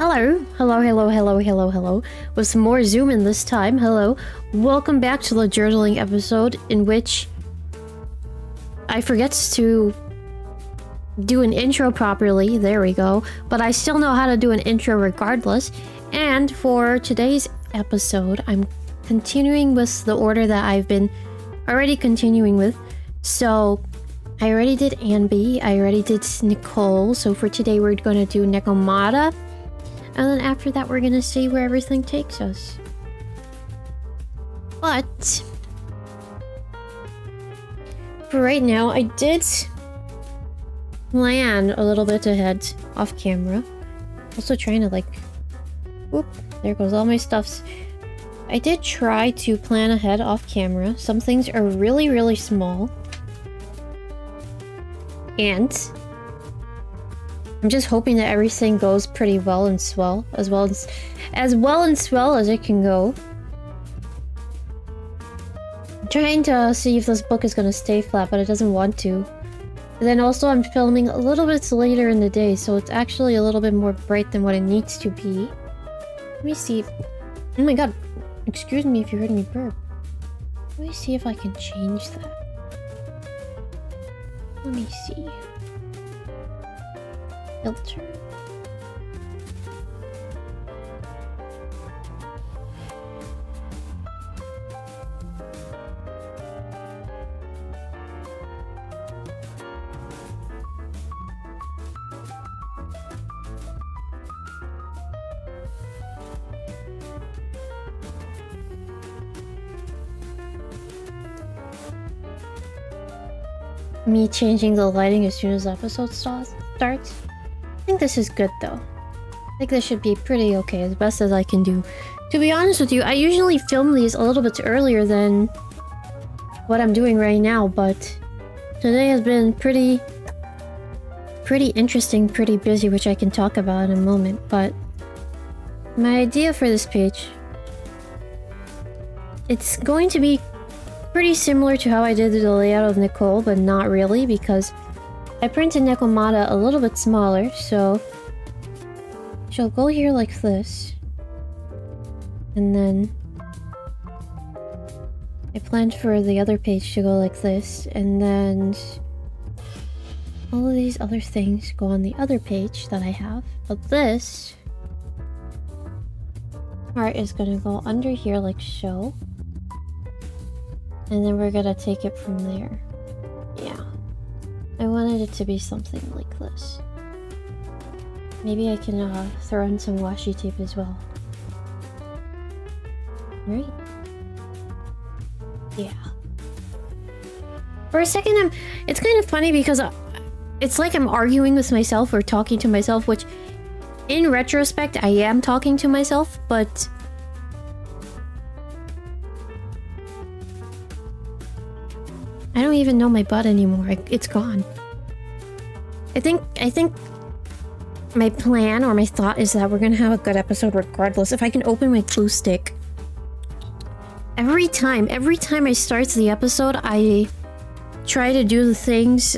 Hello, hello, hello, hello, hello, hello. With some more zoom in this time. Hello. Welcome back to the journaling episode in which I forget to do an intro properly. There we go. But I still know how to do an intro regardless. And for today's episode, I'm continuing with the order that I've been already continuing with. So I already did Anby, I already did Nicole. So for today, we're going to do Nekomata. And then after that, we're to see where everything takes us. But for right now, I did plan a little bit ahead off camera. Also trying to like, whoop, there goes all my stuffs. I did try to plan ahead off camera. Some things are really, really small. And I'm just hoping that everything goes pretty well and swell, as well as as well and swell as it can go. I'm trying to see if this book is gonna stay flat, but it doesn't want to. And then also I'm filming a little bit later in the day, so it's actually a little bit more bright than what it needs to be. Let me see. Oh my god, Excuse me if you heard me burp. Let me see if I can change that. Let me see. Filter. me changing the lighting as soon as the episode starts. This is good though. I think this should be pretty okay, as best as I can do. To be honest with you, I usually film these a little bit earlier than what I'm doing right now, but today has been pretty pretty interesting, pretty busy, which I can talk about in a moment, but my idea for this page it's going to be Pretty similar to how I did the layout of Nicole, but not really because I printed Nekomata a little bit smaller, so she'll go here like this. And then I planned for the other page to go like this, and then all of these other things go on the other page that I have. But this part is gonna go under here like so. And then we're gonna take it from there. Yeah. I wanted it to be something like this. Maybe I can uh, throw in some washi tape as well. Right? Yeah. For a second, I'm. It's kind of funny because uh, it's like I'm arguing with myself or talking to myself, which, in retrospect, I am talking to myself, but even know my butt anymore. It's gone. I think I think my plan or my thought is that we're gonna have a good episode regardless. If I can open my glue stick. Every time, every time I start the episode, I try to do the things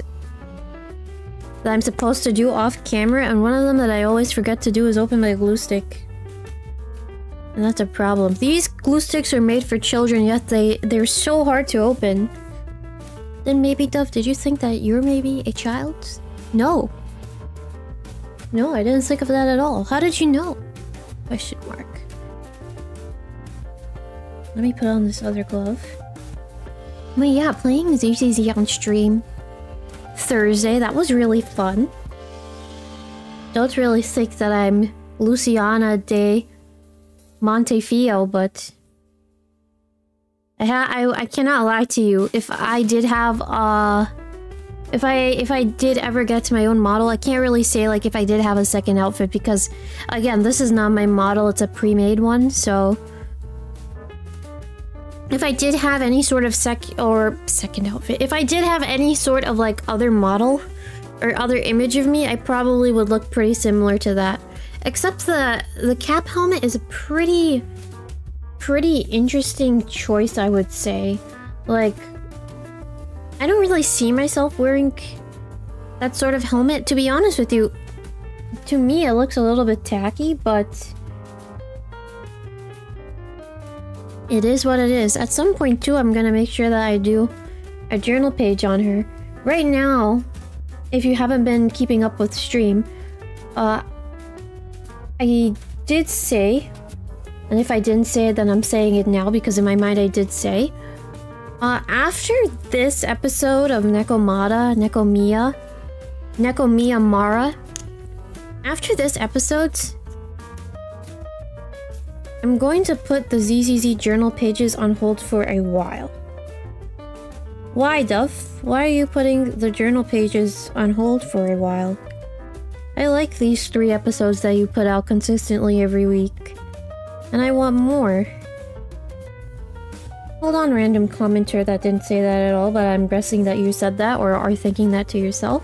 that I'm supposed to do off camera, and one of them that I always forget to do is open my glue stick. And that's a problem. These glue sticks are made for children, yet they, they're so hard to open. Then maybe, Dove, did you think that you're maybe a child? No. No, I didn't think of that at all. How did you know? Question mark. Let me put on this other glove. But yeah, playing ZZZ on stream Thursday, that was really fun. Don't really think that I'm Luciana de Montefiore, but I, I, I cannot lie to you. If I did have uh if I if I did ever get to my own model, I can't really say like if I did have a second outfit because again, this is not my model, it's a pre-made one, so if I did have any sort of sec or second outfit, if I did have any sort of like other model or other image of me, I probably would look pretty similar to that. Except the the cap helmet is a pretty pretty interesting choice, I would say. Like, I don't really see myself wearing that sort of helmet. To be honest with you, to me it looks a little bit tacky, but it is what it is. At some point too, I'm gonna make sure that I do a journal page on her. Right now, if you haven't been keeping up with stream, uh, I did say, and if I didn't say it, then I'm saying it now because in my mind I did say, uh, after this episode of Nekomata, Nekomiya, Nekomiya Mara, after this episode, I'm going to put the ZZZ journal pages on hold for a while. Why, Dove? Why are you putting the journal pages on hold for a while? I like these three episodes that you put out consistently every week. And I want more. Hold on, random commenter that didn't say that at all, but I'm guessing that you said that or are thinking that to yourself.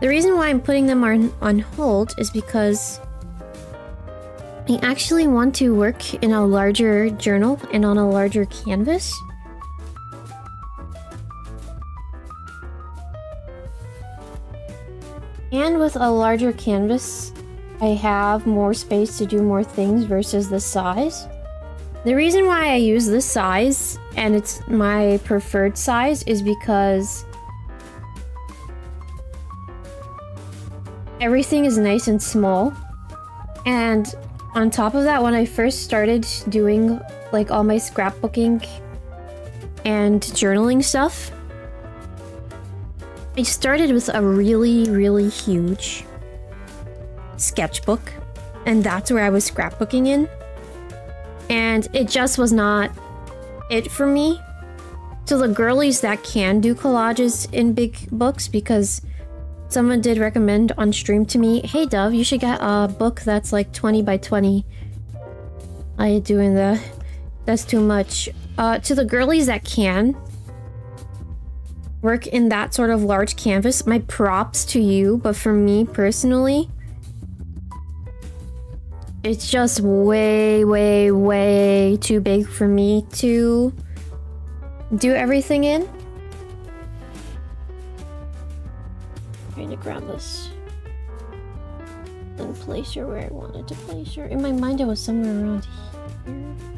The reason why I'm putting them on, on hold is because I actually want to work in a larger journal and on a larger canvas. And with a larger canvas, I have more space to do more things versus the size. The reason why I use this size, and it's my preferred size, is because everything is nice and small. And on top of that, when I first started doing like all my scrapbooking and journaling stuff, I started with a really, really huge sketchbook, and that's where I was scrapbooking in. And it just was not it for me. So the girlies that can do collages in big books, because someone did recommend on stream to me, hey Dove, you should get a book that's like 20 by 20. I doing that. That's too much. Uh, to the girlies that can, work in that sort of large canvas, my props to you, but for me personally, it's just way, way, way too big for me to do everything in. trying to grab this and place her where I wanted to place her. In my mind, it was somewhere around here.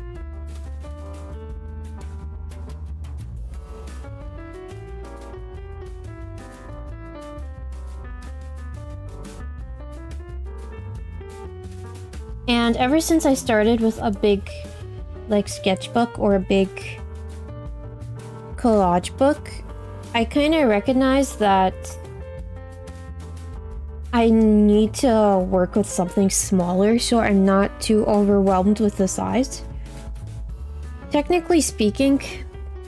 And ever since I started with a big, like, sketchbook or a big collage book, I kind of recognized that I need to work with something smaller so I'm not too overwhelmed with the size. Technically speaking,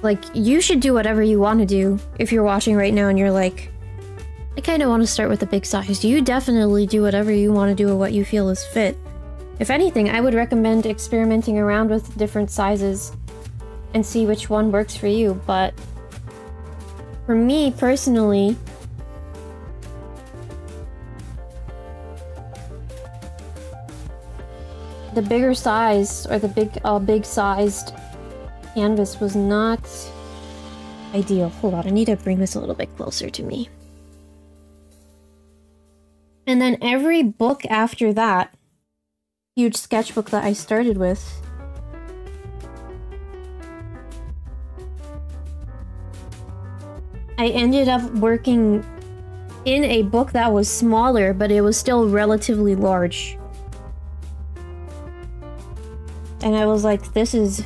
like, you should do whatever you want to do if you're watching right now and you're like, I kind of want to start with a big size. You definitely do whatever you want to do or what you feel is fit. If anything, I would recommend experimenting around with different sizes and see which one works for you, but for me personally, the bigger size or the big uh, big sized canvas was not ideal. Hold on, I need to bring this a little bit closer to me. And then every book after that huge sketchbook that I started with. I ended up working in a book that was smaller, but it was still relatively large. And I was like, this is...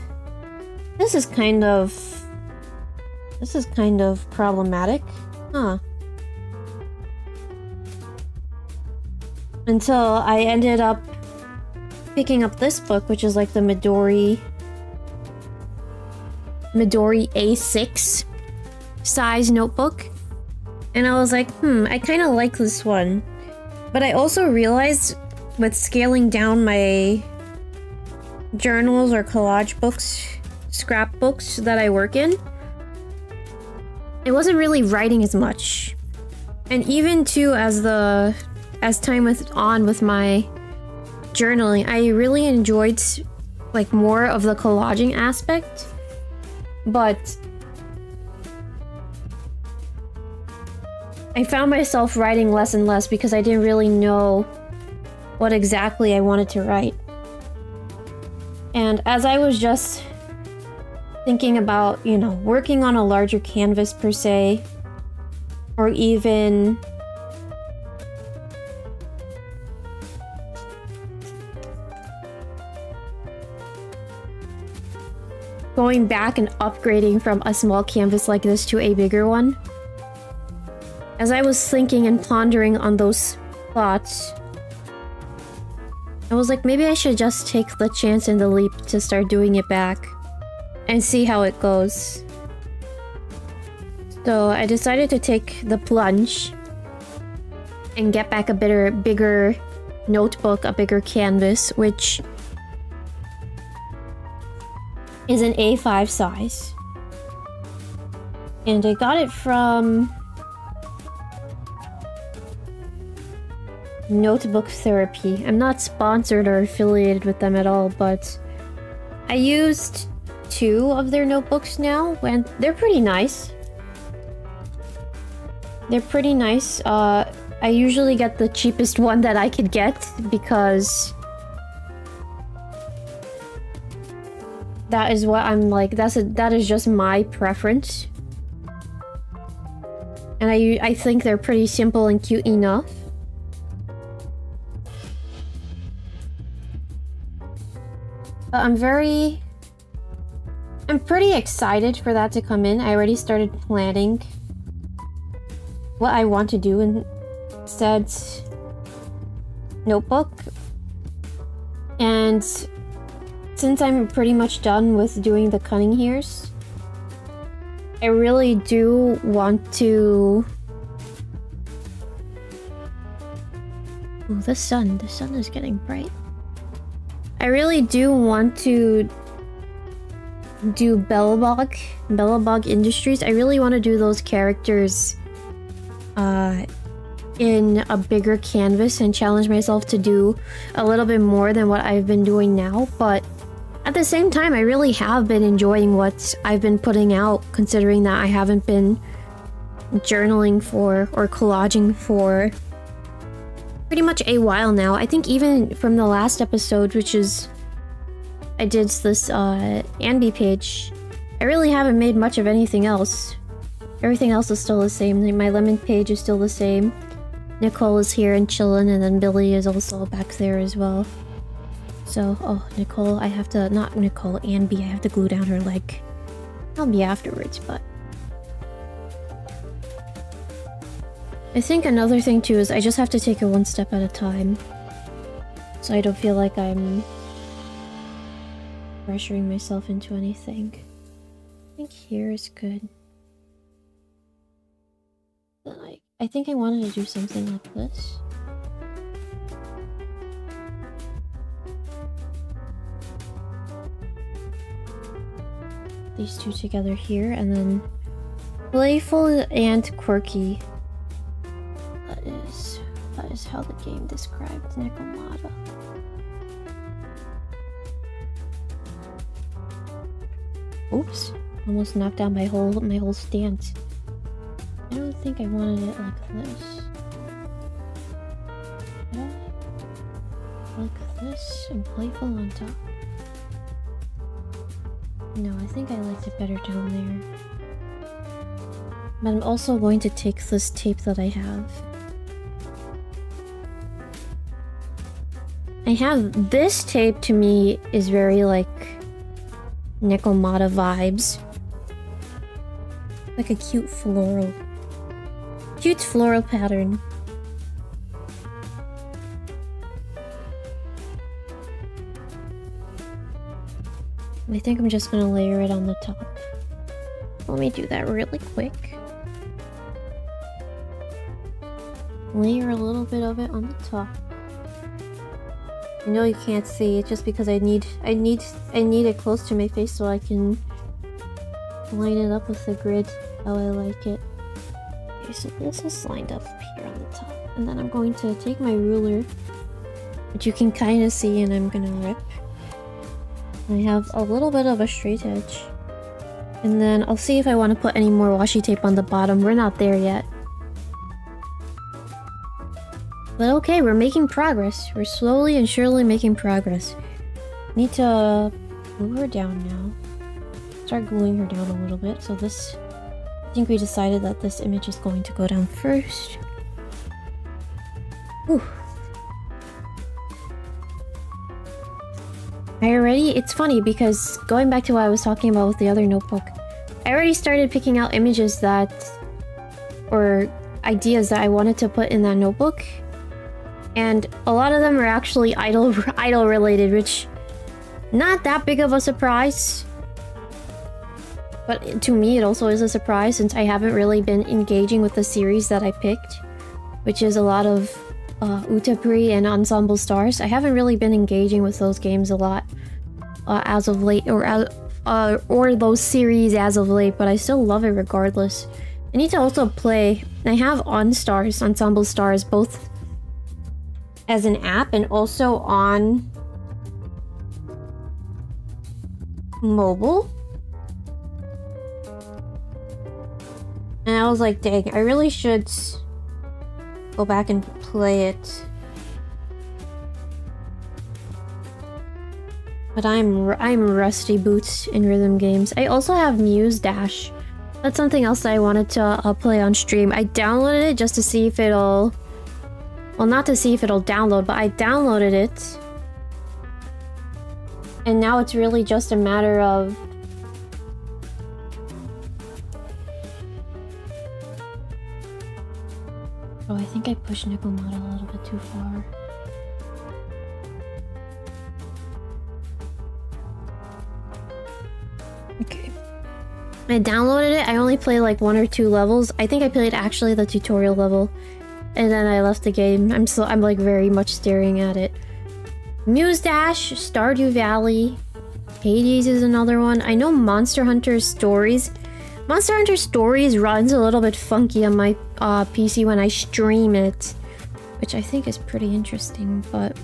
This is kind of... This is kind of problematic. Huh. Until I ended up picking up this book, which is like the Midori... Midori A6 size notebook. And I was like, hmm, I kind of like this one. But I also realized with scaling down my journals or collage books, scrapbooks that I work in, it wasn't really writing as much. And even too as the as time went on with my journaling, I really enjoyed like more of the collaging aspect, but I found myself writing less and less because I didn't really know what exactly I wanted to write. And as I was just thinking about, you know, working on a larger canvas per se, or even going back and upgrading from a small canvas like this to a bigger one. As I was thinking and pondering on those thoughts, I was like, maybe I should just take the chance and the leap to start doing it back and see how it goes. So I decided to take the plunge and get back a better, bigger notebook, a bigger canvas, which is an A5 size. And I got it from Notebook Therapy. I'm not sponsored or affiliated with them at all, but I used two of their notebooks now, and they're pretty nice. They're pretty nice. Uh, I usually get the cheapest one that I could get because that is what I'm like. That's a, that is just my preference. And I, I think they're pretty simple and cute enough. But I'm very... I'm pretty excited for that to come in. I already started planning what I want to do in said notebook. And since I'm pretty much done with doing the Cunning Hares, I really do want to... Oh, the sun. The sun is getting bright. I really do want to do Belobog, Belobog Industries. I really want to do those characters uh, in a bigger canvas and challenge myself to do a little bit more than what I've been doing now, but at the same time, I really have been enjoying what I've been putting out, considering that I haven't been journaling for or collaging for pretty much a while now. I think even from the last episode, which is I did this uh, Anby page, I really haven't made much of anything else. Everything else is still the same. My lemon page is still the same. Nicole is here and chilling, and then Billy is also back there as well. So, oh, Nicole, I have to, not Nicole, Anby, I have to glue down her leg. I'll be afterwards, but... I think another thing too is I just have to take it one step at a time. So I don't feel like I'm pressuring myself into anything. I think here is good. Like, I think I wanted to do something like this. These two together here, and then playful and quirky. That is that is how the game described Nekomata. Oops, almost knocked down my whole my whole stance. I don't think I wanted it like this. Like this and playful on top. No, I think I liked it better down there. But I'm also going to take this tape that I have. I have this tape to me is very like Nekomata vibes. Like a cute floral. Cute floral pattern. I think I'm just gonna layer it on the top. Let me do that really quick. Layer a little bit of it on the top. I know you can't see it just because I need I need I need it close to my face so I can line it up with the grid how I like it. Okay, so this is lined up here on the top. And then I'm going to take my ruler, which you can kind of see and I'm gonna rip. I have a little bit of a straight edge. And then I'll see if I want to put any more washi tape on the bottom. We're not there yet. But okay, we're making progress. We're slowly and surely making progress. Need to move her down now. Start gluing her down a little bit. So this... I think we decided that this image is going to go down first. Whew. I already... It's funny because going back to what I was talking about with the other notebook, I already started picking out images that... or ideas that I wanted to put in that notebook. And a lot of them are actually idol idol related, which not that big of a surprise. But to me, it also is a surprise since I haven't really been engaging with the series that I picked, which is a lot of uh, Utapri and Ensemble Stars. I haven't really been engaging with those games a lot uh, as of late, or uh, or those series as of late, but I still love it regardless. I need to also play. I have Enstars, Ensemble Stars, both as an app and also on mobile. And I was like, dang, I really should go back and play it. But I'm I'm rusty boots in rhythm games. I also have Muse Dash. That's something else that I wanted to uh, play on stream. I downloaded it just to see if it'll... Well, not to see if it'll download, but I downloaded it. And now it's really just a matter of Oh, I think I pushed Nekomata a little bit too far. Okay. I downloaded it. I only played like one or two levels. I think I played actually the tutorial level. And then I left the game. I'm still I'm like very much staring at it. Muse Dash, Stardew Valley, Hades is another one. I know Monster Hunter Stories Monster Hunter Stories runs a little bit funky on my uh, PC when I stream it, which I think is pretty interesting, but...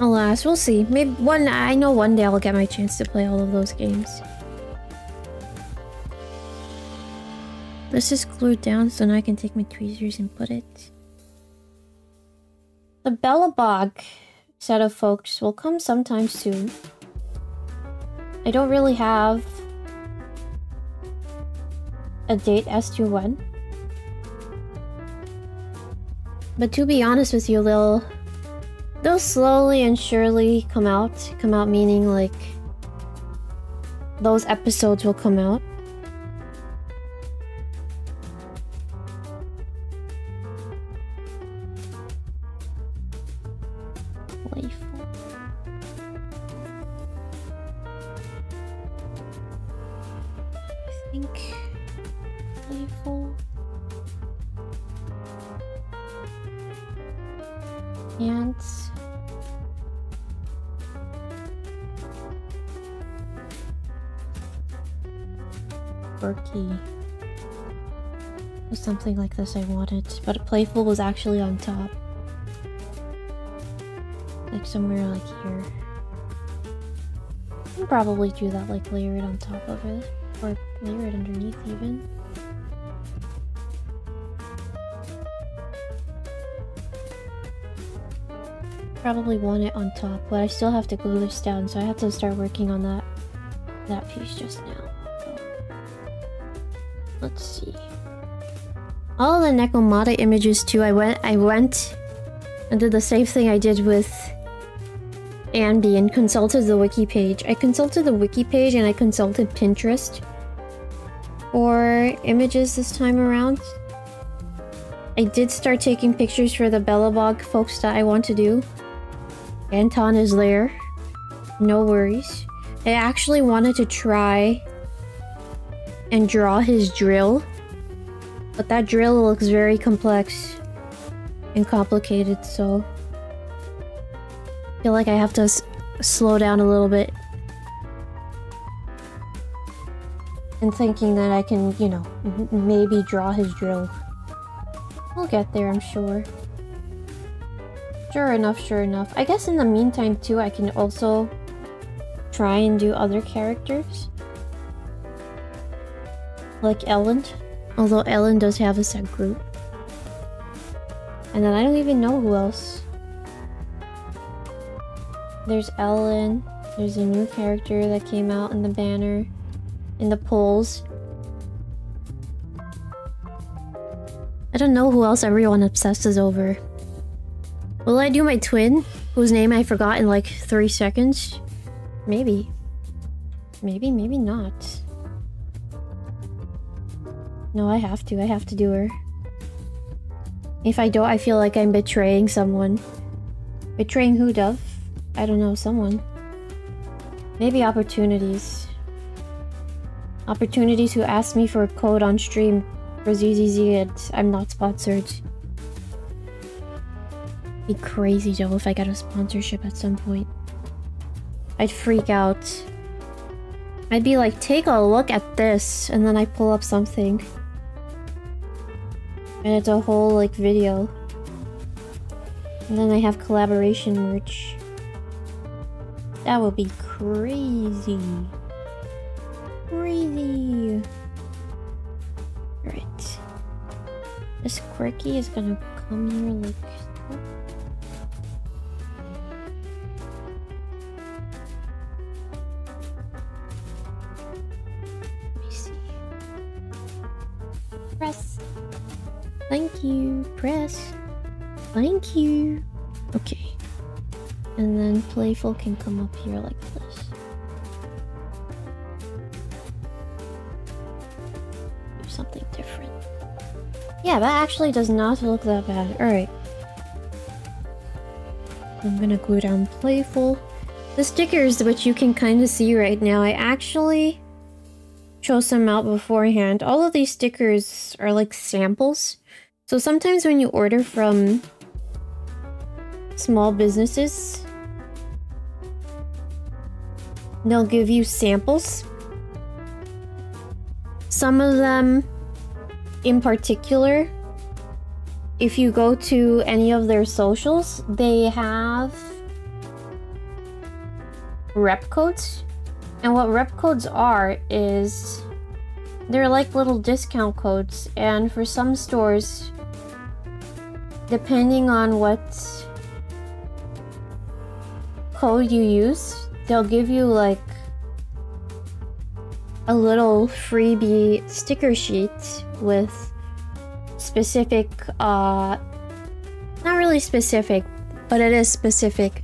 Alas, we'll see. Maybe one- I know one day I'll get my chance to play all of those games. This is glued down so now I can take my tweezers and put it. The Belobog set of folks will come sometime soon. I don't really have a date as to when. But to be honest with you, they'll they'll slowly and surely come out. Come out meaning like those episodes will come out. Like this I wanted, but a Playful was actually on top. Like somewhere like here. I can probably do that, like layer it on top of it, or layer it underneath even. Probably want it on top, but I still have to glue this down, so I have to start working on that that piece just now. Let's see all the Nekomata images too, I went I went and did the same thing I did with Anby and consulted the wiki page. I consulted the wiki page and I consulted Pinterest for images this time around. I did start taking pictures for the Belobog folks that I want to do. Anton is there. No worries. I actually wanted to try and draw his drill but that drill looks very complex and complicated, so... I feel like I have to slow down a little bit. And thinking that I can, you know, maybe draw his drill. We'll get there, I'm sure. Sure enough, sure enough. I guess in the meantime, too, I can also try and do other characters. Like Ellen. Although Ellen does have a set group. And then I don't even know who else. There's Ellen. There's a new character that came out in the banner. In the polls. I don't know who else everyone obsesses over. Will I do my twin, whose name I forgot in like three seconds? Maybe. Maybe, maybe not. No, I have to. I have to do her. If I don't, I feel like I'm betraying someone. Betraying who, Dove? I don't know, someone. Maybe opportunities. Opportunities who ask me for a code on stream for ZZZ and I'm not sponsored. Be crazy though if I got a sponsorship at some point. I'd freak out. I'd be like, take a look at this, and then I pull up something. And it's a whole, like, video. And then I have collaboration merch. That would be crazy. Crazy. Right. This quirky is gonna come here like Thank you. Press. Thank you. Okay. And then playful can come up here like this. Do something different. Yeah, that actually does not look that bad. Alright. I'm gonna glue down playful. The stickers, which you can kind of see right now, I actually chose them out beforehand. All of these stickers are like samples. So sometimes when you order from small businesses, they'll give you samples. Some of them in particular, if you go to any of their socials, they have rep codes. And what rep codes are is they're like little discount codes. And for some stores, depending on what code you use, they'll give you like a little freebie sticker sheet with specific, uh, not really specific, but it is specific.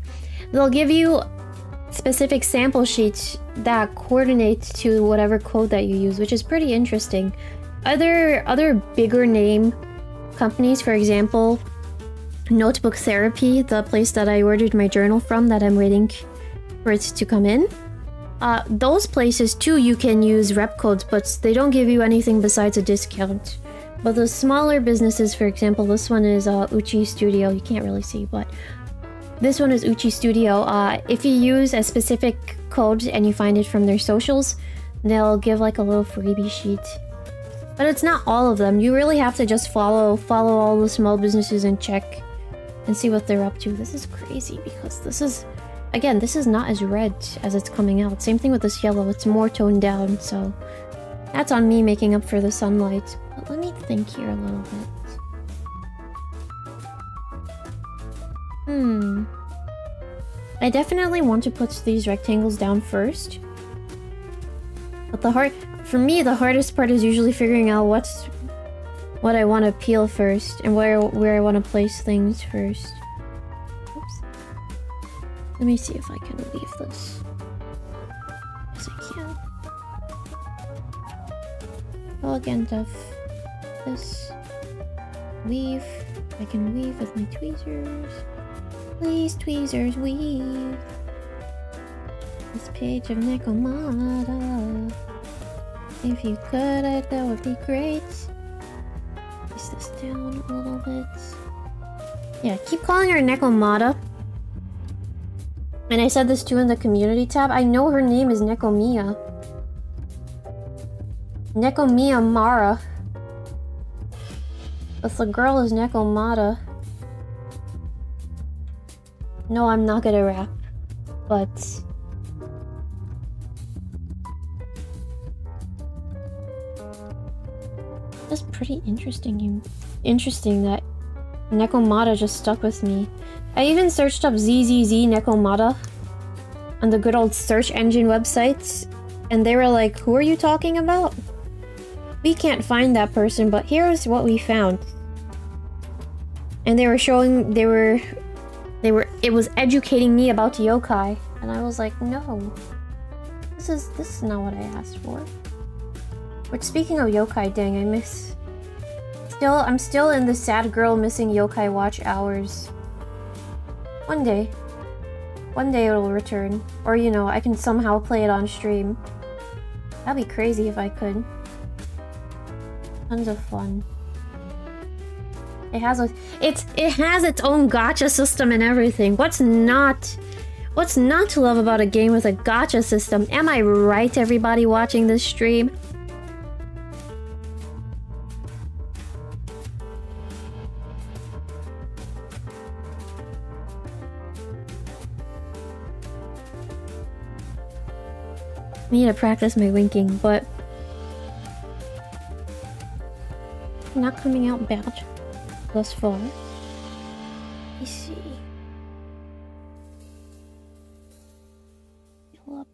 They'll give you specific sample sheets that coordinate to whatever code that you use, which is pretty interesting. Other other bigger name companies, for example, Notebook Therapy, the place that I ordered my journal from that I'm waiting for it to come in. Uh, those places too, you can use rep codes, but they don't give you anything besides a discount. But the smaller businesses, for example, this one is uh, Uchi Studio. You can't really see, but this one is Uchi Studio. Uh, if you use a specific code and you find it from their socials, they'll give like a little freebie sheet. But it's not all of them. You really have to just follow follow all the small businesses and check and see what they're up to. This is crazy because this is again, this is not as red as it's coming out. Same thing with this yellow. It's more toned down, so that's on me making up for the sunlight. But let me think here a little bit. Hmm. I definitely want to put these rectangles down first. But the hard... For me, the hardest part is usually figuring out what's... What I want to peel first, and where, where I want to place things first. Oops. Let me see if I can weave this. Yes, I can. Oh, again, Dove. This. Weave. I can weave with my tweezers. Please, tweezers, weave. This page of Nekomata. If you could, that would be great. This down a little bit. Yeah, keep calling her Nekomata. And I said this too in the community tab. I know her name is Nekomiya. Nekomiya Mara. But the girl is Nekomata. No, I'm not gonna rap. But... That's pretty interesting. Interesting that Nekomata just stuck with me. I even searched up ZZZ Nekomata on the good old search engine websites, and they were like, who are you talking about? We can't find that person, but here's what we found. And they were showing, they were, they were, it was educating me about yokai. And I was like, no. This is, this is not what I asked for. But speaking of yokai, dang, I miss... Still, I'm still in the sad girl missing yokai watch hours. One day. One day it'll return. Or, you know, I can somehow play it on stream. That'd be crazy if I could. Tons of fun. It has a it's it has its own gacha system and everything. What's not what's not to love about a game with a gacha system? Am I right everybody watching this stream? Need to practice my winking, but not coming out bad thus far. Let me see. Up.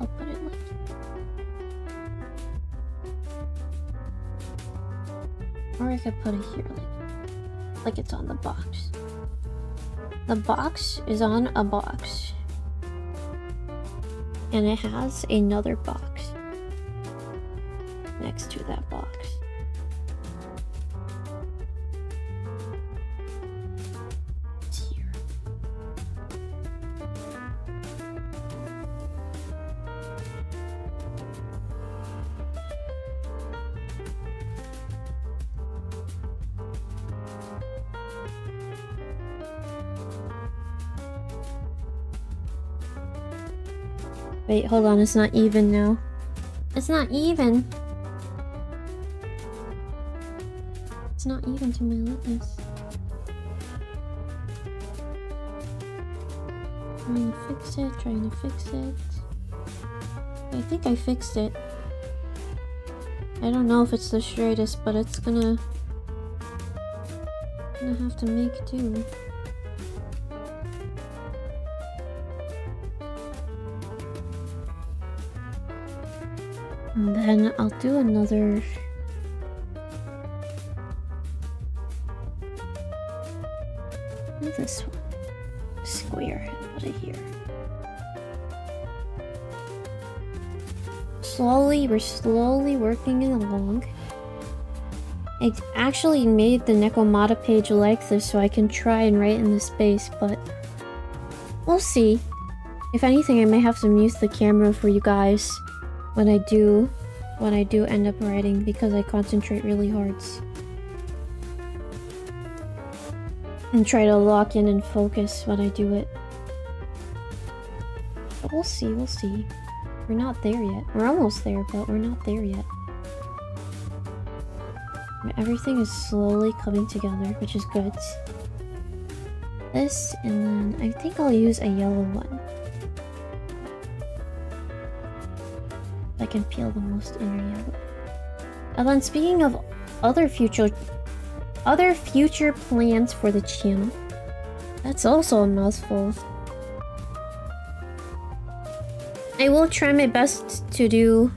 I'll put it like Or I could put it here like like it's on the box. The box is on a box. And it has another box next to that box. Wait, hold on, it's not even now. It's not even. It's not even to my likeness. Trying to fix it, trying to fix it. I think I fixed it. I don't know if it's the straightest, but it's gonna... Gonna have to make do. And I'll do another... This one. Square put it here. Slowly, we're slowly working it along. I actually made the Nekomata page like this so I can try and write in the space, but we'll see. If anything, I may have to mute the camera for you guys when I do when I do end up writing because I concentrate really hard. And try to lock in and focus when I do it. But we'll see, we'll see. We're not there yet. We're almost there, but we're not there yet. Everything is slowly coming together, which is good. This, and then I think I'll use a yellow one. Can feel the most inner yellow. And then speaking of other future other future plans for the channel. That's also a mouthful. I will try my best to do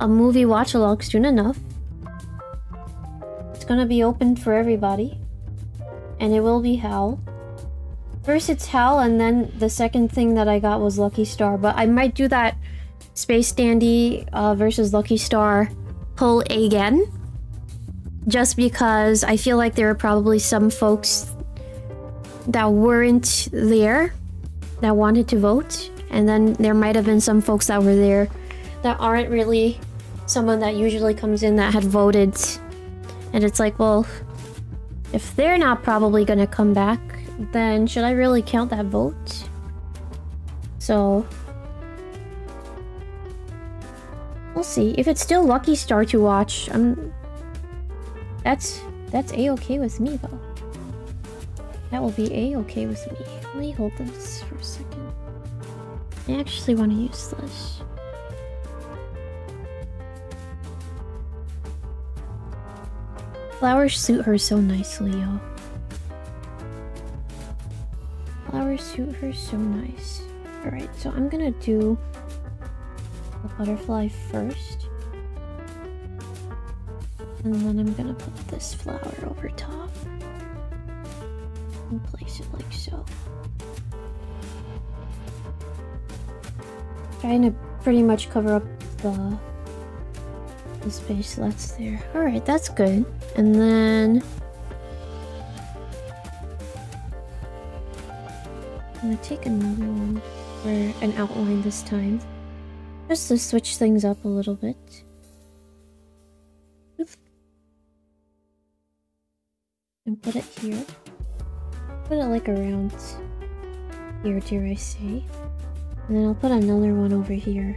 a movie watch along soon enough. It's gonna be open for everybody. And it will be Hal. First it's Hal, and then the second thing that I got was Lucky Star. But I might do that Space Dandy uh, versus Lucky Star pull again. Just because I feel like there are probably some folks that weren't there that wanted to vote. And then there might have been some folks that were there that aren't really someone that usually comes in that had voted. And it's like, well, if they're not probably going to come back, then should I really count that vote? So We'll see. If it's still Lucky Star to watch, um, that's that's a-okay with me though. That will be a-okay with me. Let me hold this for a second. I actually want to use this. Flowers suit her so nicely, yo. Flowers suit her so nice. Alright, so I'm gonna do butterfly first. And then I'm gonna put this flower over top. And place it like so. Trying to pretty much cover up the, the space that's there. Alright, that's good. And then... I'm gonna take another one for an outline this time. Just to switch things up a little bit. And put it here. Put it like around here, dare I say. And then I'll put another one over here.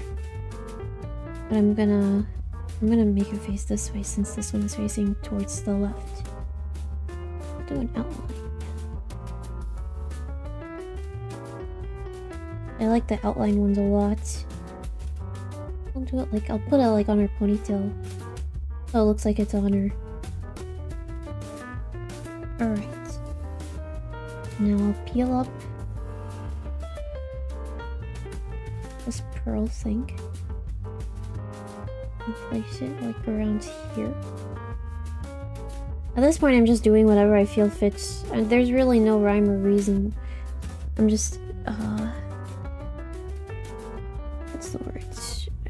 But I'm gonna... I'm gonna make it face this way since this one is facing towards the left. Do an outline. I like the outline ones a lot. It like, I'll put it like on her ponytail. So it looks like it's on her. Alright. Now I'll peel up this pearl thing. And place it like around here. At this point I'm just doing whatever I feel fits. And there's really no rhyme or reason. I'm just, uh...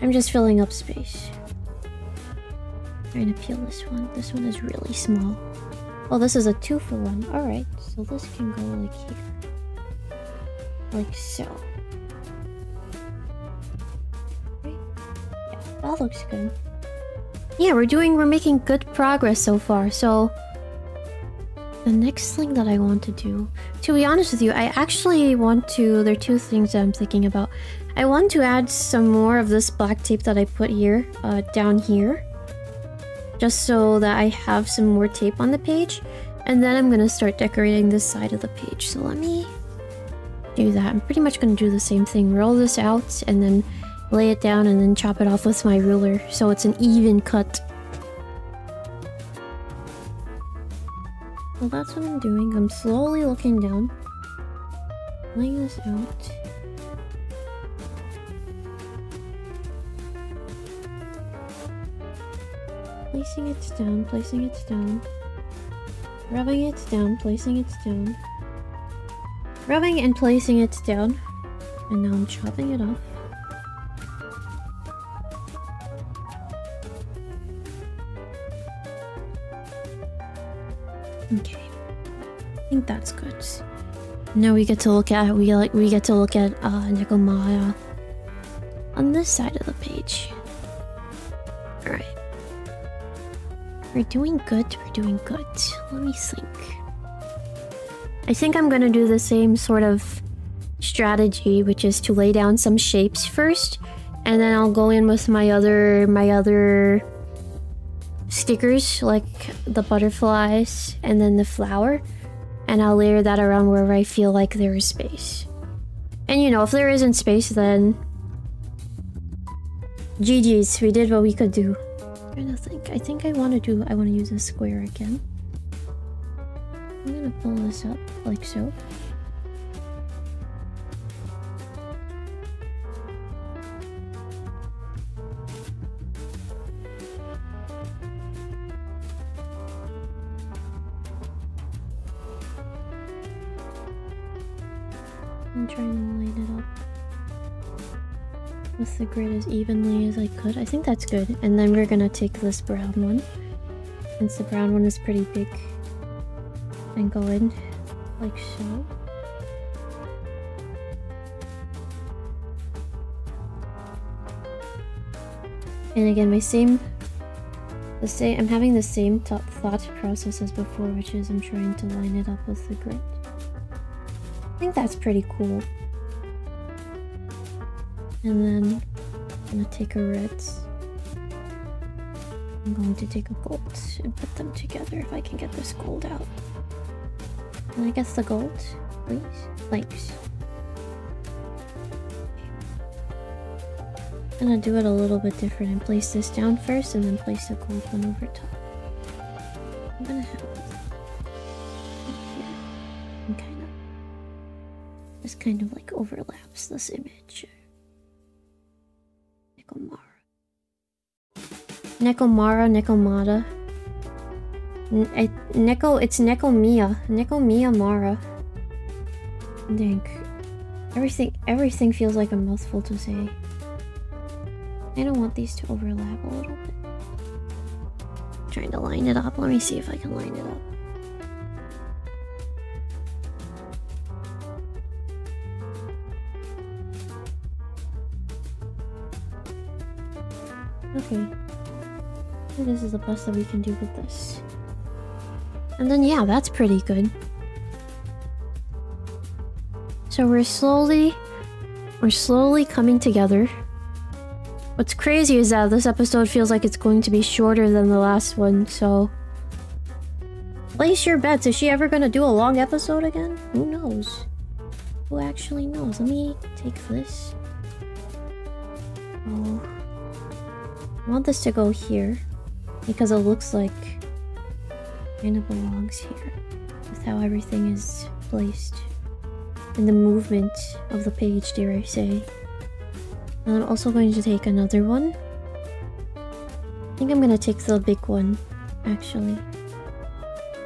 I'm just filling up space. Trying to peel this one. This one is really small. Oh, this is a two for one. Alright, so this can go like here. Like so. Right? Yeah, that looks good. Yeah, we're doing, we're making good progress so far, so... The next thing that I want to do... To be honest with you, I actually want to... There are two things that I'm thinking about. I want to add some more of this black tape that I put here, uh, down here just so that I have some more tape on the page. And then I'm gonna start decorating this side of the page. So let me do that. I'm pretty much gonna do the same thing. Roll this out and then lay it down and then chop it off with my ruler so it's an even cut. Well, that's what I'm doing. I'm slowly looking down, laying this out. Placing it down, placing it down. Rubbing it down, placing it down. Rubbing and placing it down. And now I'm chopping it off. Okay. I think that's good. Now we get to look at we like we get to look at uh Nekomata on this side of the page. Alright. We're doing good, we're doing good. Let me think. I think I'm gonna do the same sort of strategy, which is to lay down some shapes first, and then I'll go in with my other my other stickers, like the butterflies and then the flower, and I'll layer that around wherever I feel like there is space. And you know, if there isn't space, then GG's, we did what we could do trying to think. I think I want to do. I want to use a square again. I'm gonna pull this up like so. I'm trying to line it up with the grid as evenly as I could. I think that's good. And then we're gonna take this brown one. Since the brown one is pretty big. And go in like so. And again, my same... The same, I'm having the same th thought process as before, which is I'm trying to line it up with the grid. I think that's pretty cool. And then I'm gonna take a red. I'm going to take a gold and put them together if I can get this gold out. And I guess the gold, please? Thanks. I'm gonna do it a little bit different and place this down first and then place the gold one over top. I'm gonna have here and kind of this kind of like overlaps this image. Nekomara, Nekomata. N Neko, it's Nekomiya. Nekomiya Mara. I think everything, everything feels like a mouthful to say. I don't want these to overlap a little bit. trying to line it up. Let me see if I can line it up. Okay. This is the best that we can do with this. And then yeah, that's pretty good. So we're slowly... We're slowly coming together. What's crazy is that this episode feels like it's going to be shorter than the last one, so... Place your bets. Is she ever gonna do a long episode again? Who knows? Who actually knows? Let me take this. Oh. I want this to go here. Because it looks like... Kind of belongs here. With how everything is placed. And the movement of the page, dare I say. And I'm also going to take another one. I think I'm gonna take the big one, actually.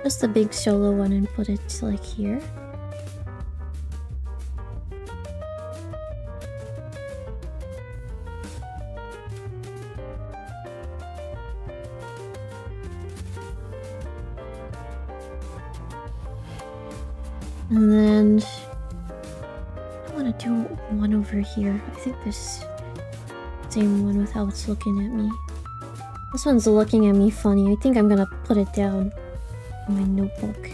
Just the big solo one and put it like here. Over here. I think this same one with how it's looking at me. This one's looking at me funny. I think I'm gonna put it down in my notebook.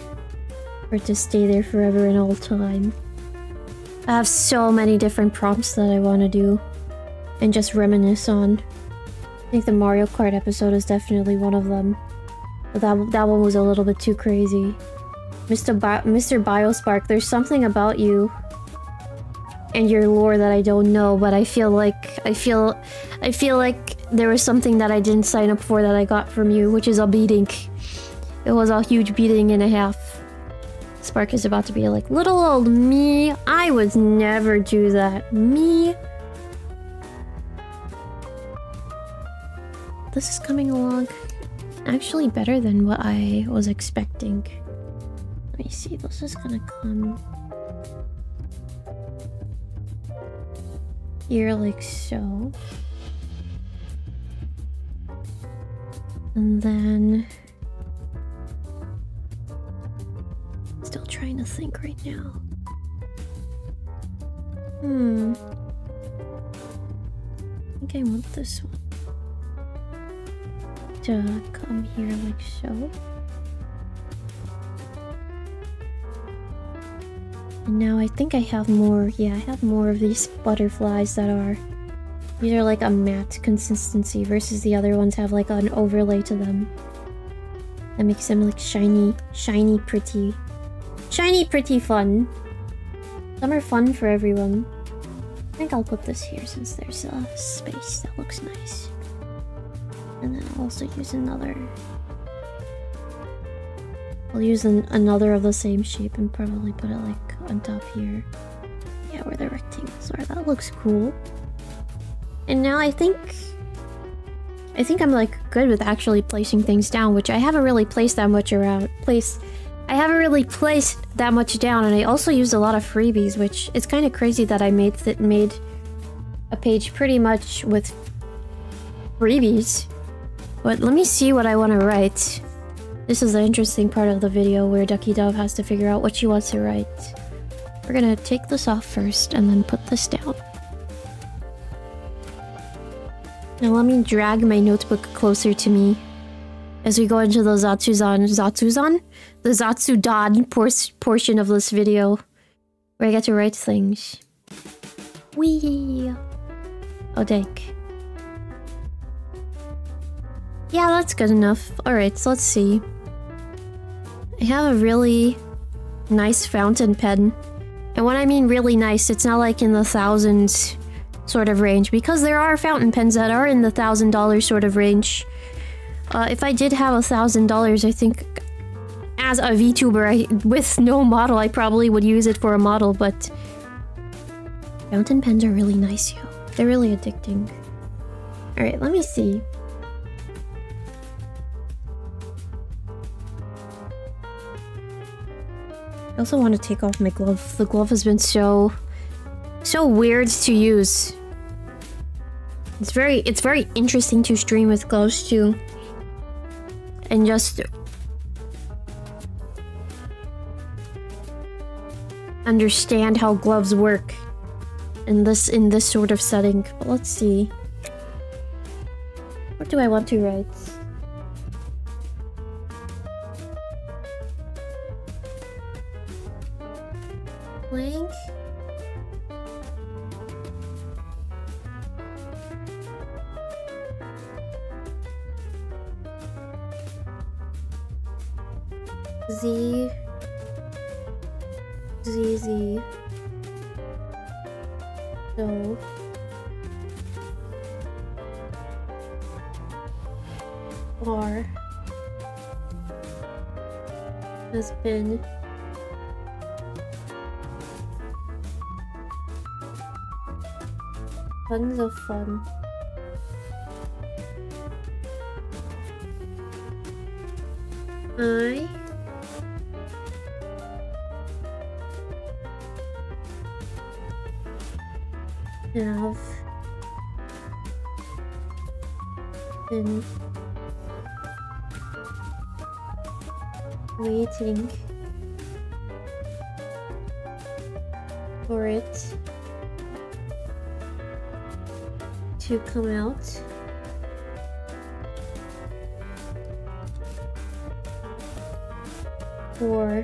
For it to stay there forever and all time. I have so many different prompts that I want to do. And just reminisce on. I think the Mario Kart episode is definitely one of them. But that, that one was a little bit too crazy. Mr. Bi Mr. Biospark, there's something about you and your lore that I don't know, but I feel like I feel I feel like there was something that I didn't sign up for that I got from you, which is a beating. It was a huge beating and a half. Spark is about to be like, little old me, I would never do that. Me. This is coming along actually better than what I was expecting. Let me see, this is gonna come here like so. And then... Still trying to think right now. Hmm. I think I want this one to come here like so. And now I think I have more, yeah, I have more of these butterflies that are... These are like a matte consistency versus the other ones have like an overlay to them. That makes them like shiny, shiny pretty. Shiny pretty fun. Some are fun for everyone. I think I'll put this here since there's a space that looks nice. And then I'll also use another I'll use an another of the same shape and probably put it like on top here. Yeah, where the rectangles are. That looks cool. And now I think... I think I'm like good with actually placing things down, which I haven't really placed that much around. Place, I haven't really placed that much down, and I also used a lot of freebies, which it's kind of crazy that I made that made a page pretty much with freebies. But let me see what I want to write. This is the interesting part of the video where Duckie Dove has to figure out what she wants to write. We're gonna take this off first and then put this down. Now let me drag my notebook closer to me as we go into the Zatsuzan, Zatsuzan? The Zatsudan por portion of this video where I get to write things. Wee. Oh, dank. Yeah, that's good enough. Alright, so let's see. I have a really nice fountain pen. And when I mean really nice, it's not like in the thousands sort of range because there are fountain pens that are in the thousand dollar sort of range. Uh, if I did have a thousand dollars, I think as a VTuber I, with no model, I probably would use it for a model, but fountain pens are really nice, yo. They're really addicting. Alright, let me see. I also want to take off my glove. The glove has been so... so weird to use. It's very, it's very interesting to stream with gloves too. And just... understand how gloves work in this in this sort of setting. But let's see. What do I want to write? Fun. I have been waiting for it to come out. For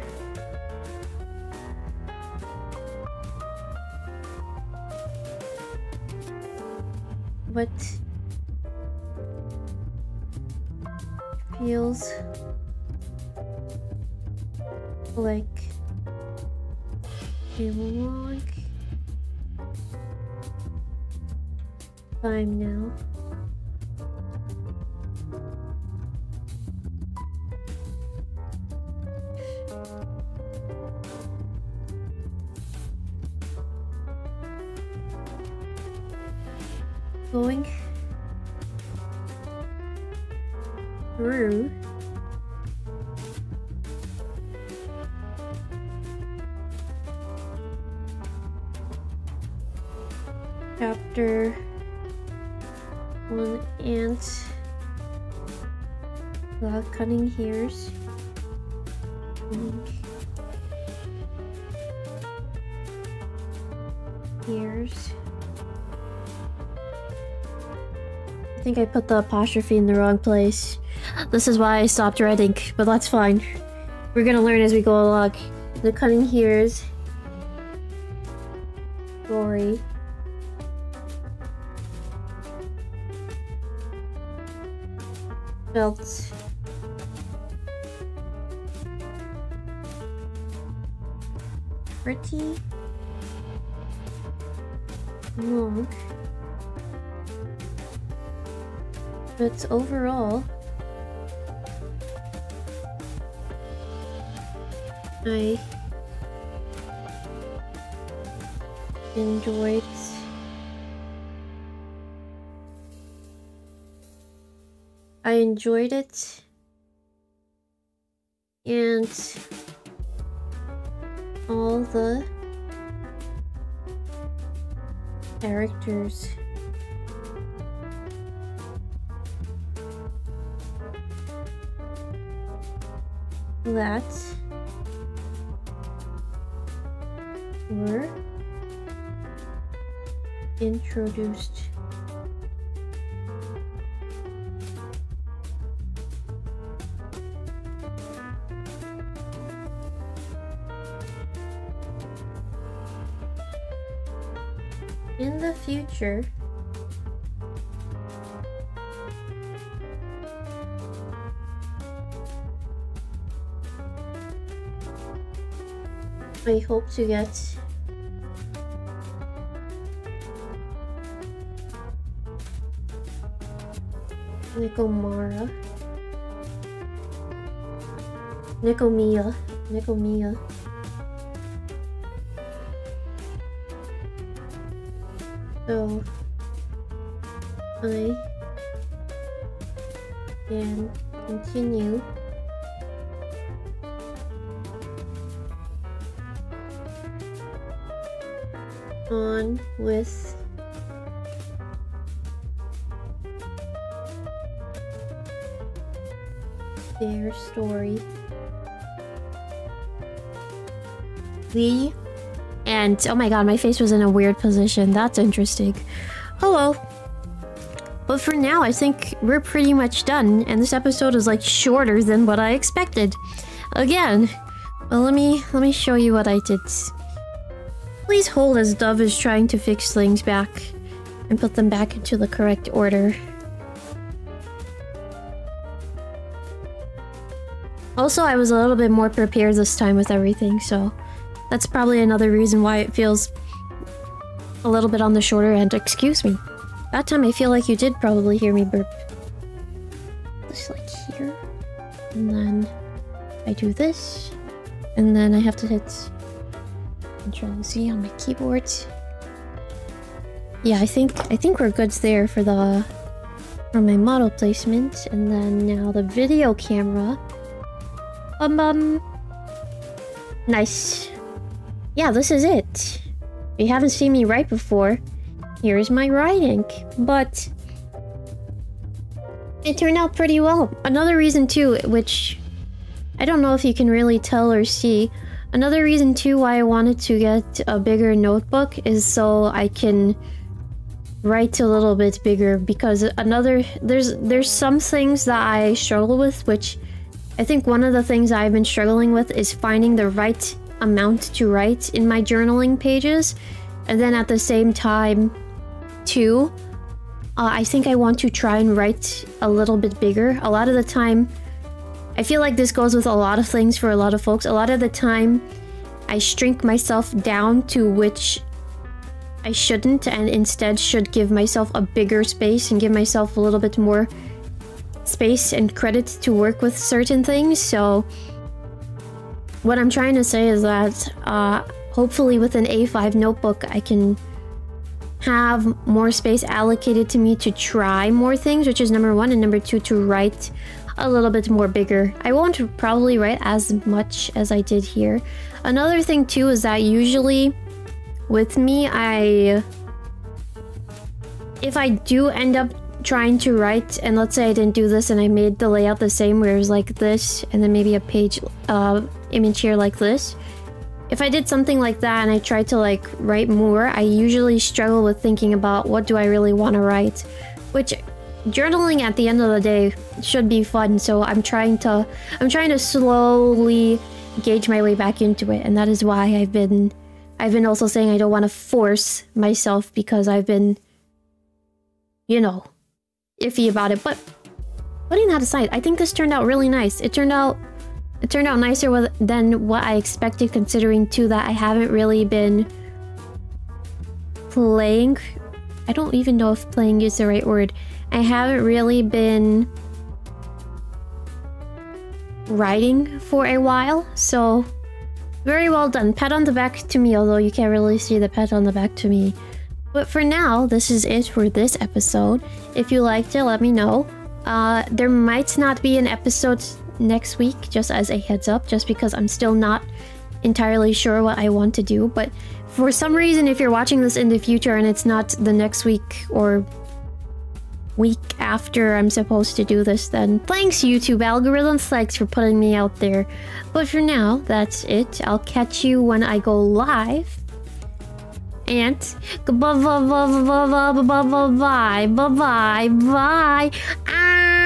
hares. Hares. I think I put the apostrophe in the wrong place. This is why I stopped writing, but that's fine. We're gonna learn as we go along. The Cunning Hares. Gory. Felt. Pretty. Long. Hmm. But overall, I enjoyed I enjoyed it and all the characters. That were introduced Sure. I hope to get Nekomara. Nekomiya. Nekomiya. So I can continue on with their story. The and oh my god, my face was in a weird position. That's interesting. Oh, Hello. But for now, I think we're pretty much done, and this episode is like shorter than what I expected. Again, well, let me let me show you what I did. Please hold as Dove is trying to fix things back and put them back into the correct order. Also, I was a little bit more prepared this time with everything, so that's probably another reason why it feels a little bit on the shorter end. Excuse me. That time I feel like you did probably hear me burp. Just like here. And then I do this. And then I have to hit Control Z on my keyboard. Yeah, I think I think we're good there for the for my model placement. And then now the video camera. Um um Nice. Yeah, this is it. If you haven't seen me write before, here's my writing. But it turned out pretty well. Another reason too, which I don't know if you can really tell or see, another reason too why I wanted to get a bigger notebook is so I can write a little bit bigger because another there's there's some things that I struggle with which I think one of the things I've been struggling with is finding the right amount to write in my journaling pages. And then at the same time, too, uh, I think I want to try and write a little bit bigger. A lot of the time, I feel like this goes with a lot of things for a lot of folks. A lot of the time, I shrink myself down to which I shouldn't and instead should give myself a bigger space and give myself a little bit more space and credit to work with certain things. So what I'm trying to say is that uh, hopefully with an A5 notebook, I can have more space allocated to me to try more things, which is number one, and number two, to write a little bit more bigger. I won't probably write as much as I did here. Another thing too is that usually with me, I... If I do end up trying to write, and let's say I didn't do this and I made the layout the same, where it was like this, and then maybe a page uh, image here like this. If I did something like that and I tried to like write more, I usually struggle with thinking about what do I really want to write, which journaling at the end of the day should be fun. So I'm trying to, I'm trying to slowly gauge my way back into it, and that is why I've been, I've been also saying I don't want to force myself because I've been, you know, iffy about it. But putting that aside, I think this turned out really nice. It turned out it turned out nicer than what I expected considering too that I haven't really been playing. I don't even know if playing is the right word. I haven't really been writing for a while, so very well done. Pat on the back to me, although you can't really see the pat on the back to me. But for now, this is it for this episode. If you liked it, let me know. Uh, there might not be an episode next week, just as a heads up, just because I'm still not entirely sure what I want to do. But for some reason, if you're watching this in the future and it's not the next week or week after I'm supposed to do this, then thanks YouTube algorithm, thanks for putting me out there. But for now, that's it. I'll catch you when I go live Ant. Bye bye bye bye bye bye bye bye. Ah.